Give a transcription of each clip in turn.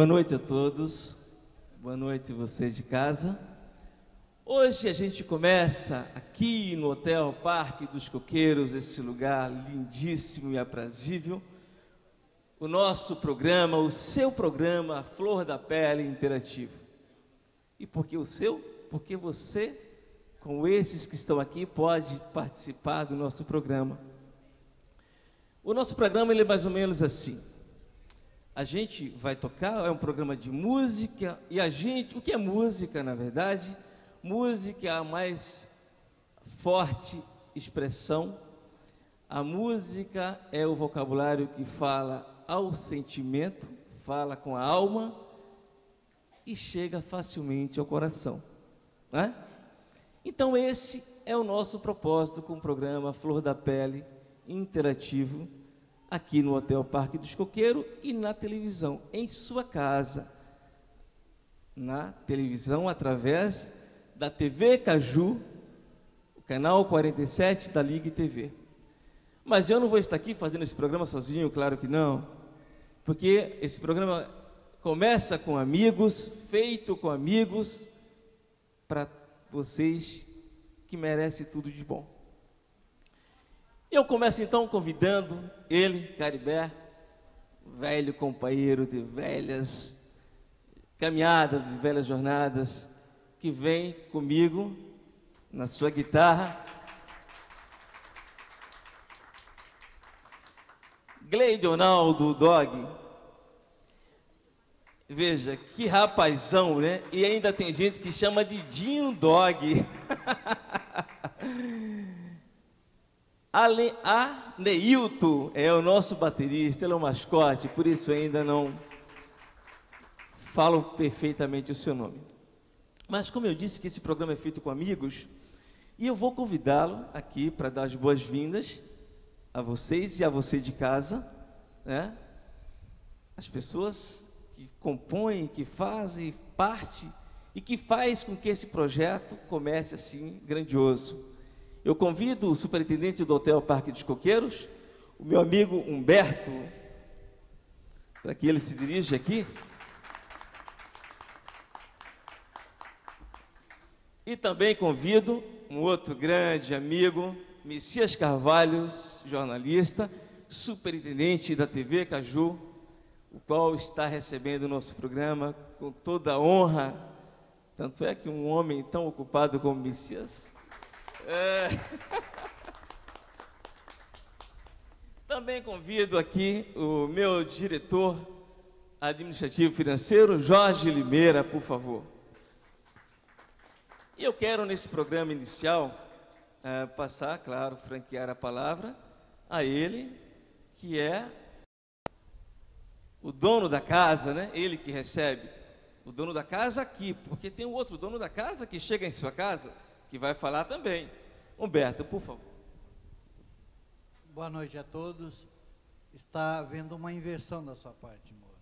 Boa noite a todos. Boa noite você de casa. Hoje a gente começa aqui no Hotel Parque dos Coqueiros, esse lugar lindíssimo e aprazível, o nosso programa, o seu programa Flor da Pele Interativo. E por que o seu? Porque você, com esses que estão aqui, pode participar do nosso programa. O nosso programa ele é mais ou menos assim a gente vai tocar, é um programa de música, e a gente, o que é música, na verdade? Música é a mais forte expressão. A música é o vocabulário que fala ao sentimento, fala com a alma e chega facilmente ao coração. Né? Então, esse é o nosso propósito com o programa Flor da Pele interativo aqui no Hotel Parque dos Coqueiros e na televisão, em sua casa. Na televisão, através da TV Caju, o canal 47 da Ligue TV. Mas eu não vou estar aqui fazendo esse programa sozinho, claro que não, porque esse programa começa com amigos, feito com amigos, para vocês que merecem tudo de bom. Eu começo então convidando ele, Caribé, velho companheiro de velhas caminhadas, de velhas jornadas, que vem comigo na sua guitarra. Gleidonaldo Dog. Veja, que rapazão, né? E ainda tem gente que chama de Dinho Dog. Ale, a Neilton é o nosso baterista, ele é o mascote, por isso ainda não falo perfeitamente o seu nome. Mas como eu disse que esse programa é feito com amigos, e eu vou convidá-lo aqui para dar as boas-vindas a vocês e a você de casa, né? As pessoas que compõem, que fazem parte e que faz com que esse projeto comece assim grandioso. Eu convido o superintendente do Hotel Parque dos Coqueiros, o meu amigo Humberto, para que ele se dirija aqui. E também convido um outro grande amigo, Messias Carvalhos, jornalista, superintendente da TV Caju, o qual está recebendo o nosso programa com toda a honra. Tanto é que um homem tão ocupado como Messias é... Também convido aqui o meu diretor administrativo financeiro, Jorge Limeira, por favor. E eu quero, nesse programa inicial, é, passar, claro, franquear a palavra a ele, que é o dono da casa, né? Ele que recebe. O dono da casa aqui, porque tem o outro dono da casa que chega em sua casa, que vai falar também. Humberto, por favor. Boa noite a todos. Está havendo uma inversão da sua parte, Moura.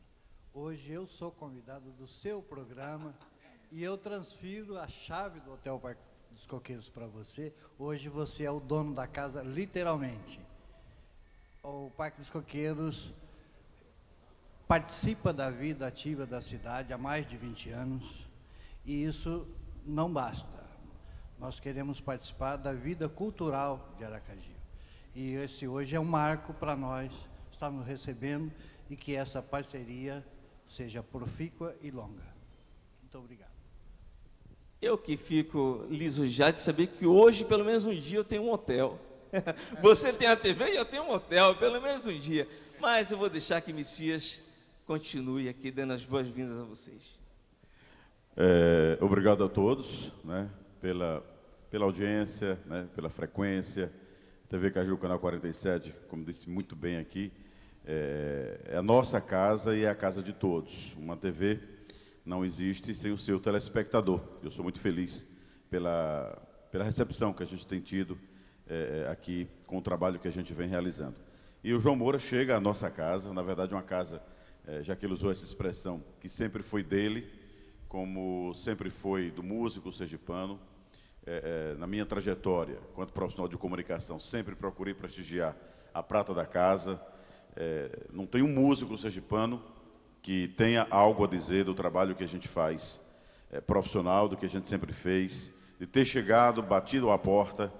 Hoje eu sou convidado do seu programa e eu transfiro a chave do Hotel Parque dos Coqueiros para você. Hoje você é o dono da casa, literalmente. O Parque dos Coqueiros participa da vida ativa da cidade há mais de 20 anos e isso não basta nós queremos participar da vida cultural de Aracaju. E esse hoje é um marco para nós estarmos recebendo e que essa parceria seja profícua e longa. Muito obrigado. Eu que fico lisonjeado de saber que hoje, pelo menos um dia, eu tenho um hotel. Você tem a TV e eu tenho um hotel, pelo menos um dia. Mas eu vou deixar que Messias continue aqui dando as boas-vindas a vocês. É, obrigado a todos, né? Pela, pela audiência, né, pela frequência. TV Caju, canal 47, como disse muito bem aqui, é, é a nossa casa e é a casa de todos. Uma TV não existe sem o seu telespectador. Eu sou muito feliz pela, pela recepção que a gente tem tido é, é aqui com o trabalho que a gente vem realizando. E o João Moura chega à nossa casa, na verdade uma casa, é, já que ele usou essa expressão, que sempre foi dele, como sempre foi do músico sergipano. É, é, na minha trajetória, enquanto profissional de comunicação, sempre procurei prestigiar a prata da casa. É, não tem um músico sergipano que tenha algo a dizer do trabalho que a gente faz, é, profissional, do que a gente sempre fez, de ter chegado, batido a porta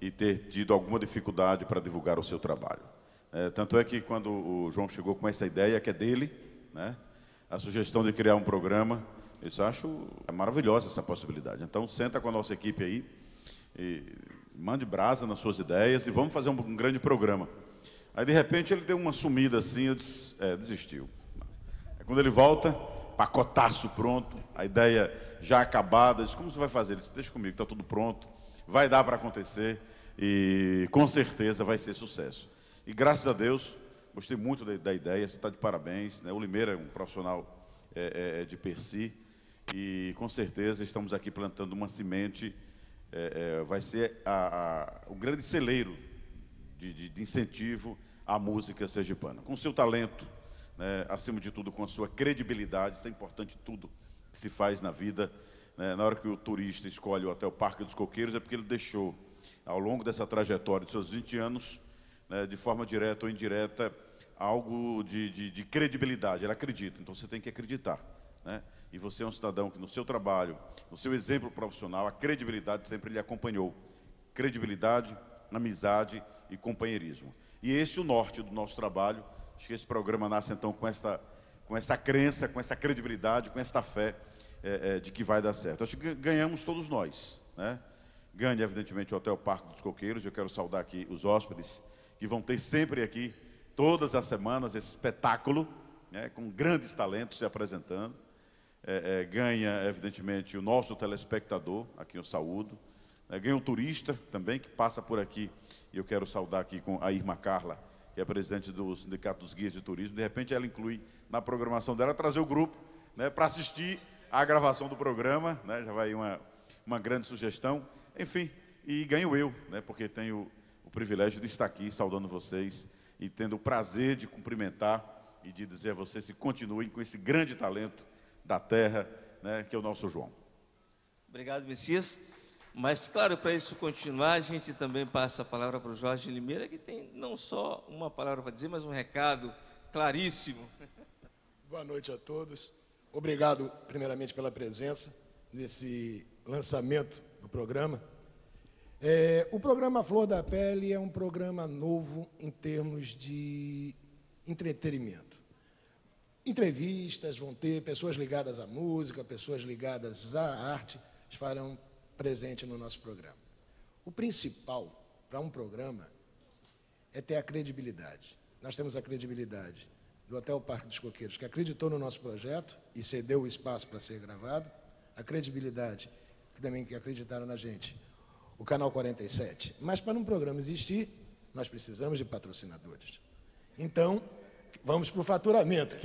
e ter tido alguma dificuldade para divulgar o seu trabalho. É, tanto é que quando o João chegou com essa ideia, que é dele, né, a sugestão de criar um programa, eu acho maravilhosa essa possibilidade. Então, senta com a nossa equipe aí, e mande brasa nas suas ideias e vamos fazer um, um grande programa. Aí, de repente, ele deu uma sumida assim, eu disse, é, desistiu. Aí, quando ele volta, pacotaço pronto, a ideia já acabada, eu disse, como você vai fazer? Ele disse, deixa comigo, está tudo pronto, vai dar para acontecer e com certeza vai ser sucesso. E graças a Deus, gostei muito da, da ideia, você está de parabéns. Né? O Limeira é um profissional é, é, de Persi e com certeza estamos aqui plantando uma semente, é, é vai ser a, a, o grande celeiro de, de, de incentivo à música sergipana. Com seu talento, né, acima de tudo com a sua credibilidade, isso é importante tudo que se faz na vida. Né, na hora que o turista escolhe o Hotel Parque dos Coqueiros, é porque ele deixou, ao longo dessa trajetória de seus 20 anos, né, de forma direta ou indireta, algo de, de, de, credibilidade. Ele acredita, então você tem que acreditar. Né? E você é um cidadão que no seu trabalho, no seu exemplo profissional, a credibilidade sempre lhe acompanhou. Credibilidade, amizade e companheirismo. E esse é o norte do nosso trabalho. Acho que esse programa nasce então com essa, com essa crença, com essa credibilidade, com essa fé é, é, de que vai dar certo. Acho que ganhamos todos nós. Né? Ganha, evidentemente, o Hotel Parque dos Coqueiros. Eu quero saudar aqui os hóspedes que vão ter sempre aqui, todas as semanas, esse espetáculo, né, com grandes talentos se apresentando. É, é, ganha, evidentemente, o nosso telespectador, aqui eu saúdo. É, ganha um turista também que passa por aqui e eu quero saudar aqui com a Irma Carla, que é presidente do Sindicato dos Guias de Turismo. De repente ela inclui na programação dela trazer o grupo né, para assistir à gravação do programa, né, já vai uma, uma grande sugestão. Enfim, e ganho eu, né, porque tenho o privilégio de estar aqui saudando vocês e tendo o prazer de cumprimentar e de dizer a vocês que continuem com esse grande talento da terra, né, que é o nosso João. Obrigado, Messias. Mas, claro, para isso continuar, a gente também passa a palavra para o Jorge Limeira, que tem não só uma palavra para dizer, mas um recado claríssimo. Boa noite a todos. Obrigado, primeiramente, pela presença nesse lançamento do programa. É, o programa Flor da Pele é um programa novo em termos de entretenimento. Entrevistas vão ter, pessoas ligadas à música, pessoas ligadas à arte farão presente no nosso programa. O principal para um programa é ter a credibilidade. Nós temos a credibilidade do Hotel Parque dos Coqueiros, que acreditou no nosso projeto e cedeu o espaço para ser gravado, a credibilidade que também que acreditaram na gente, o Canal 47. Mas para um programa existir, nós precisamos de patrocinadores. Então, vamos para o faturamento.